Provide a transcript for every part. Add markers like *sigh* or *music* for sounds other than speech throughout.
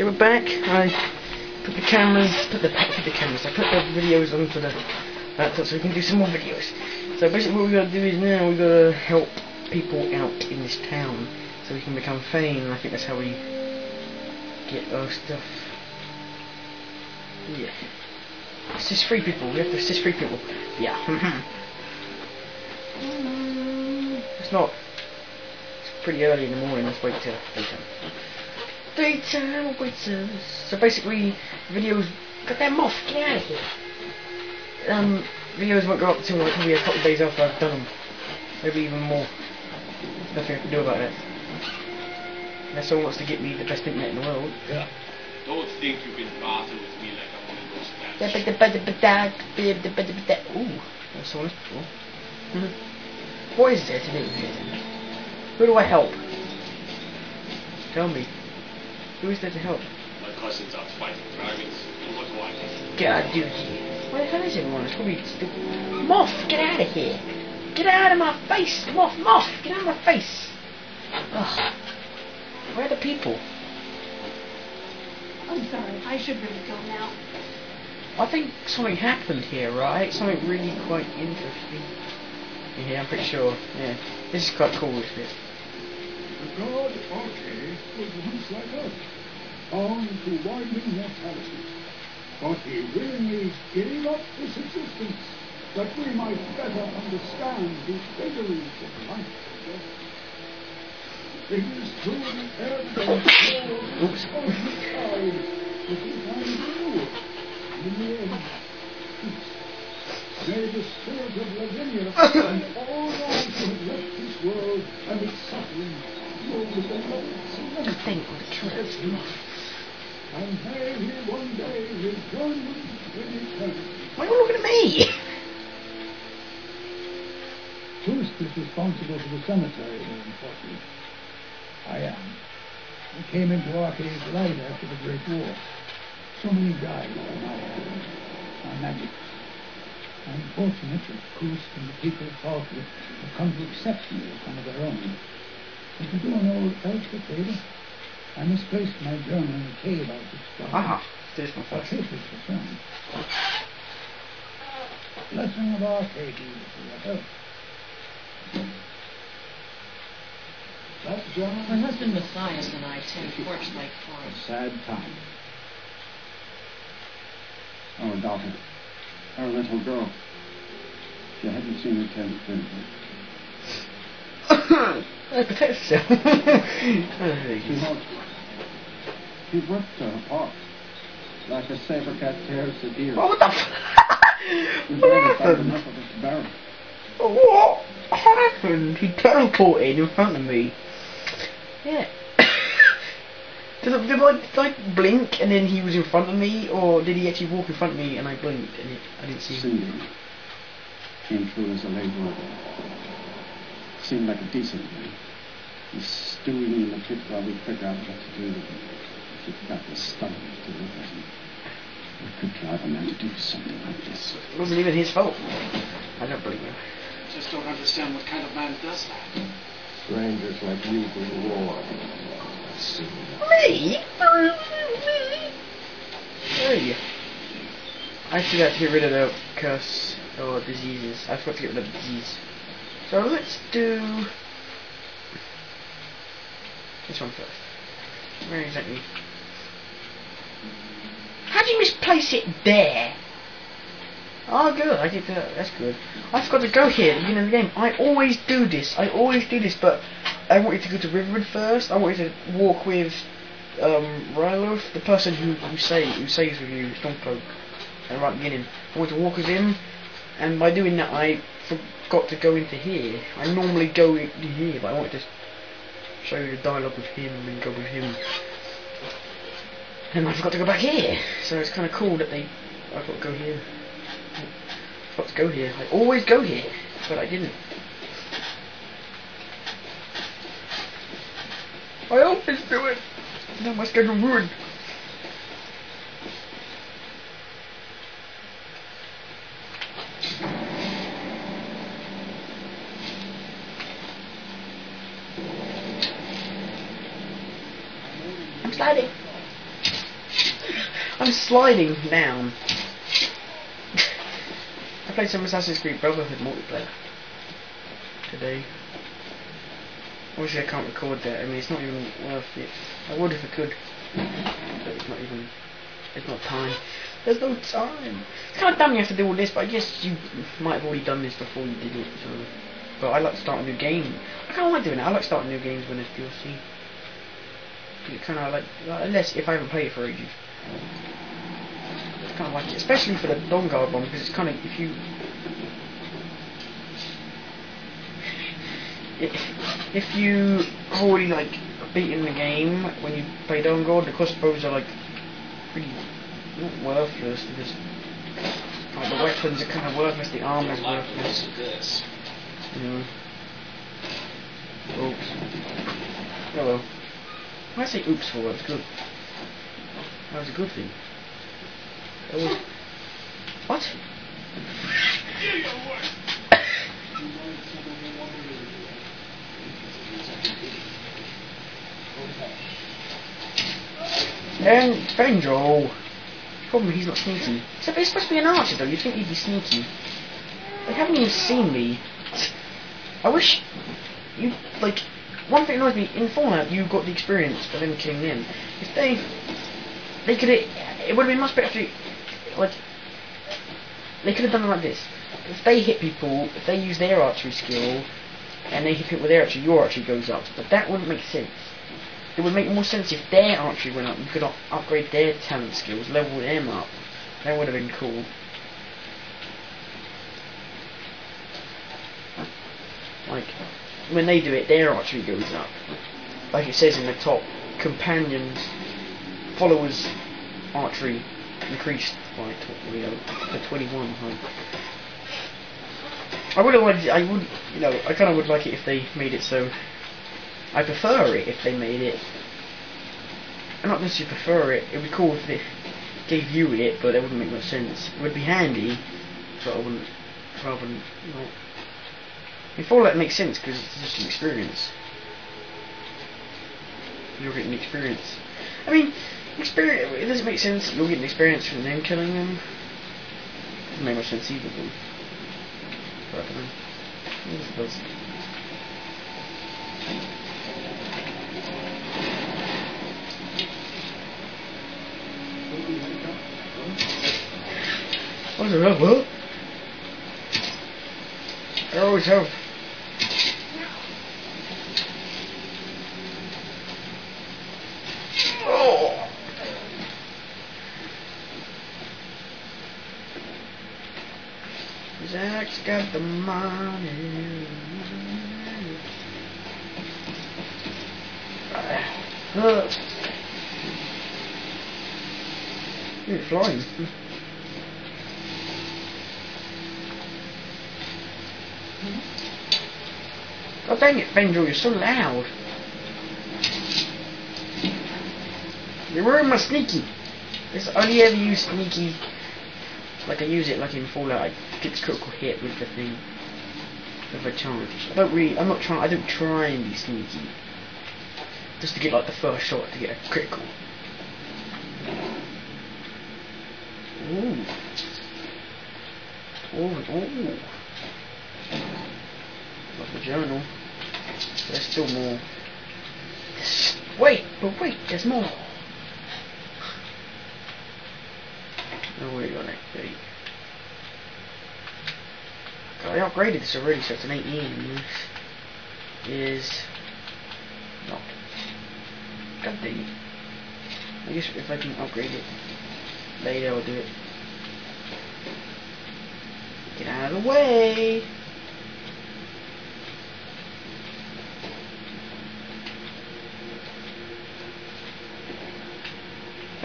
We're back. I put the cameras, put the put the cameras. I put the videos onto the laptop so we can do some more videos. So basically, what we gotta do is now we've gotta help people out in this town so we can become fame. I think that's how we get our stuff. Yeah. Assist free people. We have to assist free people. Yeah. Mm-hmm. it's not. It's pretty early in the morning. Let's wait till daytime. Daytime waiters. So basically, videos. Got that moth. Get out of here. Um, videos won't go up until like probably a couple of days after I've done them. Maybe even more. Nothing I can do about that. Unless someone wants to get me the best internet in the world. Yeah. Don't think you can barter with me like I'm one of those guys. Ooh, I saw this before. Mhm. What is there to do? Who do I help? Tell me. Who is there to help? My cousins are fighting dragons. And what do I do? Get out of here. Where the hell is everyone? It's probably still... Moth, get out of here. Get out of my face. Moth, moth, get out of my face. Ugh. Where are the people? I'm sorry. I should really go now. I think something happened here, right? Something really quite interesting. Yeah, I'm pretty sure. Yeah. This is quite cool, isn't it? The god Arkay was once like us, bound to winding mortality. But he willingly gave up his existence that we might better understand the vagaries of life and death. Things soon ebbed and flowed Oops. on the tide, but we find renewal, in the end. May the spirit of Lavinia *laughs* and all those who have left this world and its suffering Just think what is. And one day. Why are you looking at me? Tusk is responsible for the cemetery here in Portland. I am. I came into Arkay's light after the Great War. So many died by my hand, my magic. I'm fortunate that Kusk and the people of Portland have come to accept me as one of their own. But to do an old Elster favor, I misplaced my journal in the cave I was exploring. Aha. There's my A first. truth is concerned. Blessing of Arkay for your help. That My husband Mathies and I tend Torch Lake a sad time. Oh, our daughter, our little girl. She hadn't seen her ten minutes. I protect herself. She had, she ripped her apart, like a saber cat tears the deer. what the f- What happened? enough of it to bury. What happened? He teleported in front of me. Yeah. did, I, did, I, did I blink and then he was in front of me, or did he actually walk in front of me and I blinked and it, I didn't see him? Sinding came through as a laborer. Seemed like a decent man. He's stewing in the pit while we figure out what to do with him. If you've got the stomach to look at him. What could drive a man to do something like this? It wasn't even his fault. I don't believe him. Just don't understand what kind of man does that. Strangers like you bring war. Me? Me? Hey. I actually got to get rid of the curse or diseases. I forgot to get rid of the disease. So let's do this one first. Where exactly? How do you misplace it there? Oh, good. I did that. That's good. I forgot to go here at the beginning of the game. I always do this. I always do this, but I wanted to go to Riverwood first. I wanted to walk with um, Ralof, the person who who, say, who saves with you, Stormcloak, and right at the beginning. I wanted to walk with him, and by doing that, I forgot to go into here. I normally go into here, but I wanted to just show you the dialogue with him and go with him. And I forgot to go back here, so it's kind of cool that they. I've got to go here. I forgot to go here. I always go here, but I didn't. I always do it. Now my schedule ruined. Sliding. I'm sliding down. I played some Assassin's Creed Brotherhood multiplayer today. Obviously I can't record that, I mean it's not even worth it. I would if I could. But it's not even it's not time. There's no time. It's kind of dumb you have to do all this, but I guess you might have already done this before you did it, so but I like to start a new game. I kinda like doing it, I like starting new games when there's DLC. It kinda like unless if I haven't played it for ages. It's kinda like it, especially for the Dawnguard one, because it's kinda if you if, *laughs* if you already like beaten the game when you play Dawnguard, the crossbows are like pretty not worthless. They're like the weapons are kind of worthless. The armor's worthless. this. Yeah. Oops. Oh Hello. I say oops for? That's good. That was a good thing. That was. What? And Benjo. Problem he's not sneaky. Except he's supposed to be an archer though, you'd think he'd be sneaky. They haven't even seen me. I wish you like one thing annoys me, in Fallout you got the experience of them killing them. If they they could it would have been much better if they like they could have done it like this. If they hit people, if they use their archery skill and they hit people with their archery, your archery goes up. But that wouldn't make sense. It would make more sense if their archery went up. You could up upgrade their talent skills, level them up. That would have been cool. Like, when they do it, their archery goes up. Like it says in the top, companions, followers, archery increased by you know, to 21. Like. I would have I would, you know, I kind of would like it if they made it so. I prefer it if they made it. I'm not necessarily prefer it. It would be cool if they gave you it, but that wouldn't make much sense. It would be handy, but I wouldn't. I wouldn't. You know, Fallout it makes sense because it's just an experience. You're getting experience. I mean, experience. It doesn't make sense. that You're getting experience from them killing them. Doesn't make much sense either. But. Yes, it does. What's it up, Will? I always have. Oh. Zach's got the money. Uh, You're flying. God dang it, Benjo, you're so loud. You're ruining my sneaky. This I only ever use sneaky. Like I use it like in Fallout. I get critical hit with the thing. With a charge. I don't really. I'm not trying. I don't try and be sneaky. Just to get like the first shot to get a critical. Ooh. Ooh, ooh. Got the journal. There's still more. Wait, but wait, there's more. Oh, wait on. Wait. God, I upgraded this already, so it's an 18. Is not. God dang it. I guess if I can upgrade it later, I'll do it. Get out of the way.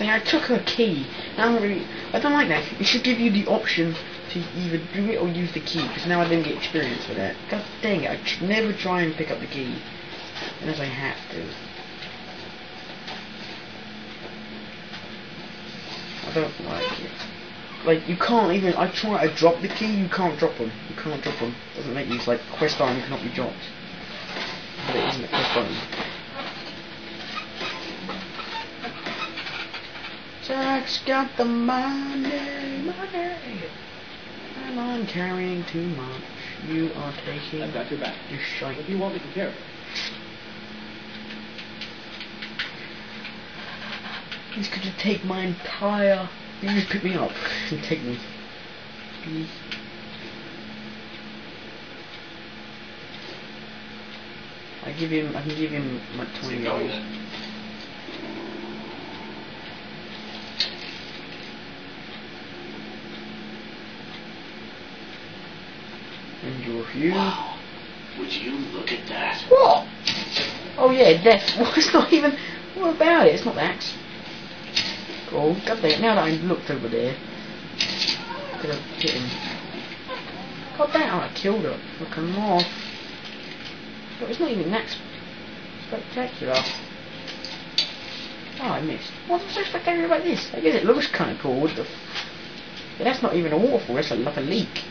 I I took her key. Now really, I don't like that. It should give you the option to either do it or use the key, because now I didn't get experience for that. God dang it, I should never try and pick up the key, unless I have to. I don't like it. Like, you can't even, I try to drop the key, you can't drop them. You can't drop them. Doesn't make use, like, quest item cannot be dropped. But it isn't a quest. Jack's got the money, money. And I'm carrying too much. You are taking I've got your back. your shite. What do you want me to carry? He's going to take my entire. You just pick me up and take me. Please. I give him. I can give him like Is twenty dollars. Your. Wow. Would you look at that? What? Oh yeah, death. *laughs* Well, it's not even. What about it? It's not that. Cool. God damn. Now that I looked over there, I could have hit him. God damn! I killed her. Fucking off. But it's not even that sp- spectacular. Oh, I missed. What's so spectacular about this? I guess it looks kind of cool. What the? F- yeah, that's not even a waterfall. That's a, like a leak.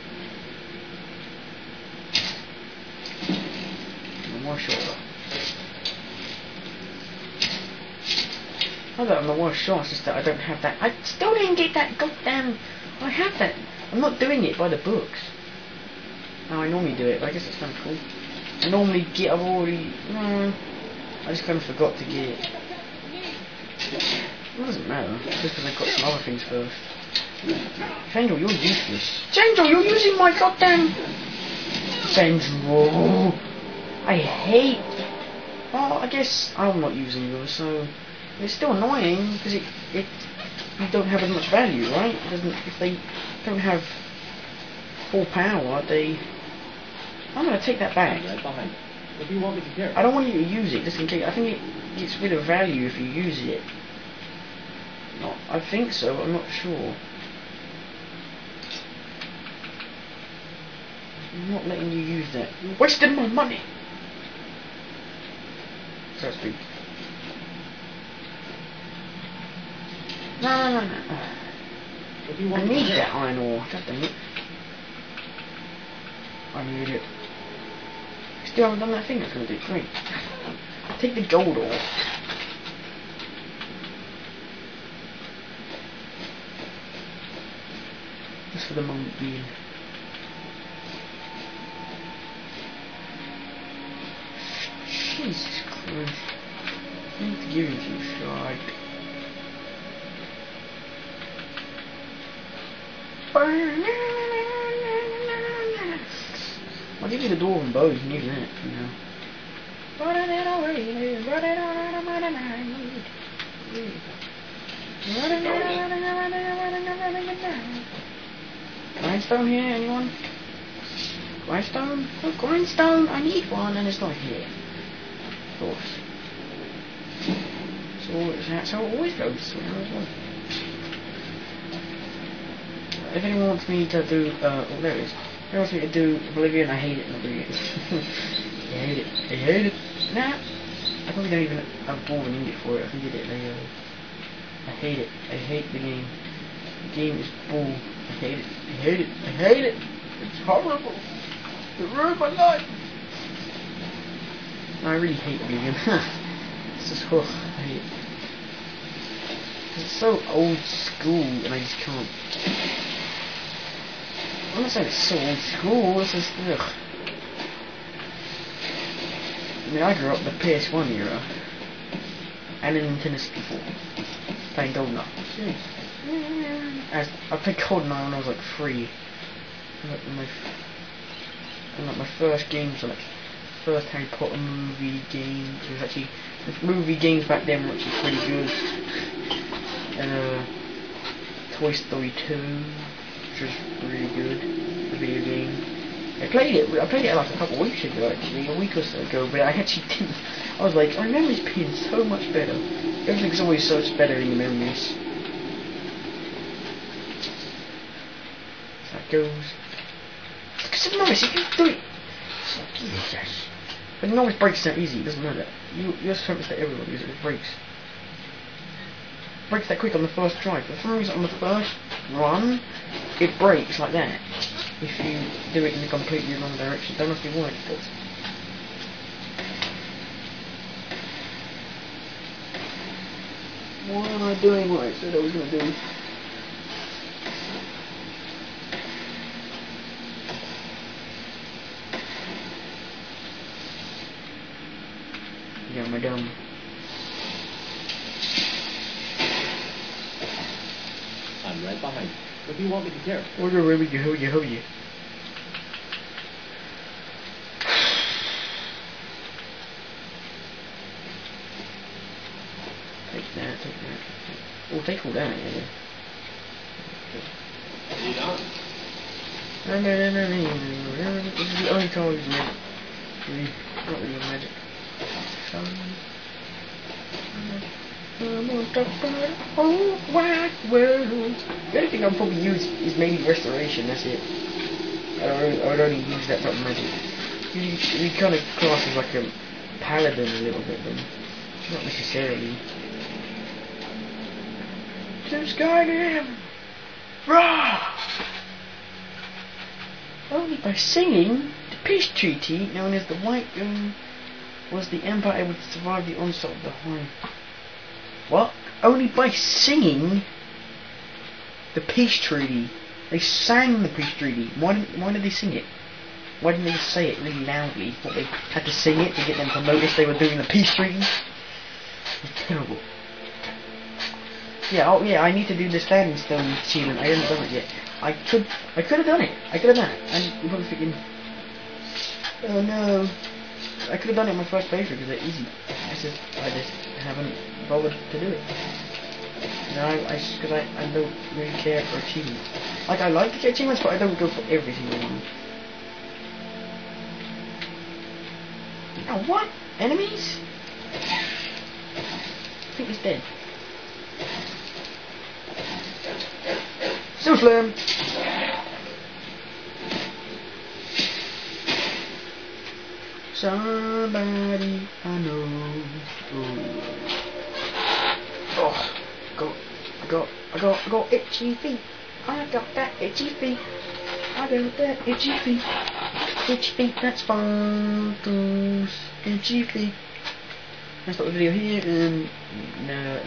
One more shoulder. I don't know what shot, it's just that I don't have that. I still didn't get that goddamn. I have that. I'm not doing it by the books. No, I normally do it, but I guess it's kind of cool. I normally get. I've already. No, I just kind of forgot to get it. It doesn't matter. Just because I've got some other things first. Faendal, you're useless. Faendal, you're using my goddamn. Faendal. I hate. Well, I guess I'm not using yours, so it's still annoying because it it you don't have as much value, right? It doesn't if they don't have full power, they. I'm gonna take that back. Behind you. Do want me to carry? I don't want you to use it just in case. I think it gets rid of value if you use it. Not, I think so. I'm not sure. I'm not letting you use that. You're wasting my money. So to speak. No, no, no, no. Do you I want me to need that iron ore. God damn it. I need it. Still haven't done that thing that's going to do. three. Take the gold ore. Just for the moment being. Jesus Christ. I need to give him some shite. I'll give you the dwarven bow, you can use that, you know. Grindstone here, anyone? Grindstone? Oh, grindstone! I need one and it's not here. Course. So that's how it always goes. well. If anyone wants me to do, uh, oh, there it is. If anyone wants me to do Oblivion, I hate it in Oblivion. I hate it. I hate it. Nah. I probably don't even have Dwarven Ingot for it. I can it later. I hate it. I hate the game. The game is bull. I hate it. I hate it. I hate it. It's horrible. It ruined my life. I really hate Oblivion. *laughs* it's just, oh, I hate it. It's so old school and I just can't. I'm not saying it's so old school, it's just, ugh. I mean, I grew up the PS1 era. And in Nintendo 64. Playing GoldenEye. As, I played GoldenEye when I was like three. Like my, and like my first games were like first Harry Potter movie game. It was actually the movie games back then were actually pretty good. Uh, Toy Story 2, which was really good, the video game. I played it. I played it like a couple of weeks ago, actually, a week or so ago. But I actually *laughs* didn't. I was like, I remember this being so much better. Everything's always so much better in your memories. That goes. Because it's nice. You can do it. Yes. It always breaks that easy. It doesn't matter. You you just hope it's that everyone because it breaks. Breaks that quick on the first try. For some reason, on the first run, it breaks like that. If you do it in a completely wrong direction, don't ask me why it does. Why am I doing what I said I was gonna do? Dumb. I'm right behind you. What do you want me to carry? Order Ruby, you, who you, who you. Take that, take that. Oh, take all that, yeah. Lead on. No, no, no, no, no, no, no, This is the only time we've made really, not really magic. Some. I'm on top of the The only thing I'll probably use is maybe restoration. That's it. I don't. I would only use that type of magic. We kind of class as like a paladin a little bit, but not necessarily. To Skyrim! Rah! Only by singing the peace treaty known as the White Room was the Empire able to survive the onslaught of the Hive. What? Only by singing the peace treaty. They sang the peace treaty. Why did, why did they sing it? Why didn't they say it really loudly? What, they had to sing it to get them to notice they were doing the peace treaty? It's terrible. Yeah, oh yeah, I need to do the standing stone achievement. I haven't done it yet. I could, I could have done it. I could have done it. Probably thinking, oh no, I could have done it in my first playthrough because they're easy. I just, I just haven't bothered to do it. No, I, because I, I don't really care for achievements. Like I like to get achievements, but I don't go for every single one. Oh what? Enemies? I think he's dead. Still slim. Somebody oh, I know. Ooh. Oh, got, I got, I got, I got itchy feet. I got that itchy feet. I got that itchy feet. Itchy feet, that's sparkles. Itchy feet. Let's stop the video here and no.